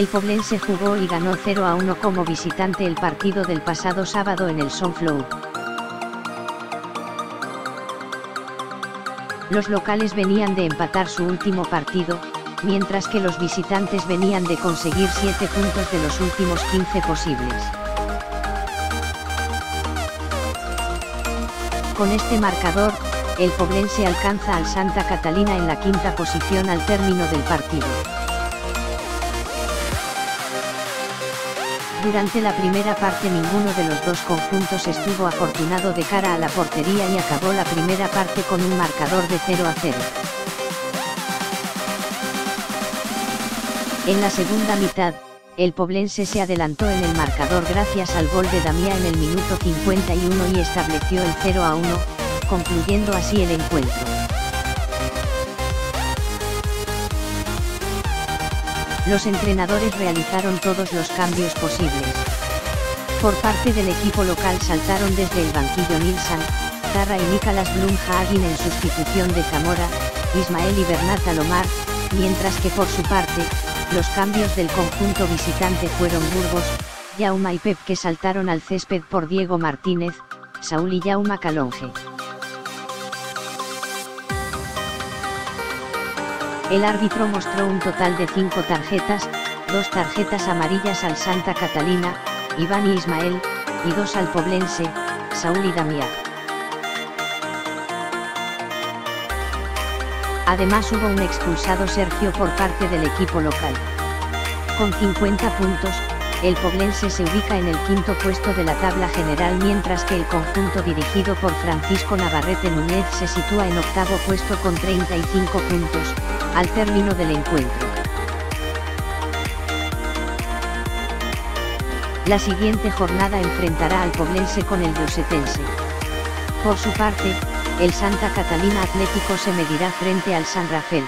El Poblense jugó y ganó 0 a 1 como visitante el partido del pasado sábado en el Sunflow. Los locales venían de empatar su último partido, mientras que los visitantes venían de conseguir 7 puntos de los últimos 15 posibles. Con este marcador, el Poblense alcanza al Santa Catalina en la quinta posición al término del partido. Durante la primera parte ninguno de los dos conjuntos estuvo afortunado de cara a la portería y acabó la primera parte con un marcador de 0 a 0. En la segunda mitad, el Poblense se adelantó en el marcador gracias al gol de Damiá en el minuto 51 y estableció el 0 a 1, concluyendo así el encuentro. Los entrenadores realizaron todos los cambios posibles. Por parte del equipo local saltaron desde el banquillo Nilsson, Tarra y Nicolás Blumhagen en sustitución de Zamora, Ismael y Bernat Alomar, mientras que por su parte, los cambios del conjunto visitante fueron Burgos, Yauma y Pep que saltaron al césped por Diego Martínez, Saúl y Yauma Calonge. El árbitro mostró un total de cinco tarjetas, dos tarjetas amarillas al Santa Catalina, Iván y Ismael, y dos al Poblense, Saúl y Damián. Además hubo un expulsado Sergio por parte del equipo local. Con 50 puntos, el Poblense se ubica en el quinto puesto de la tabla general mientras que el conjunto dirigido por Francisco Navarrete Núñez se sitúa en octavo puesto con 35 puntos, al término del encuentro. La siguiente jornada enfrentará al Poblense con el Dosetense. Por su parte, el Santa Catalina Atlético se medirá frente al San Rafael.